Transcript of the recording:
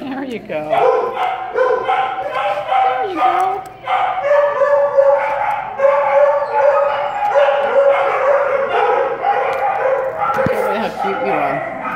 There you go. There you go. Look at how cute you are.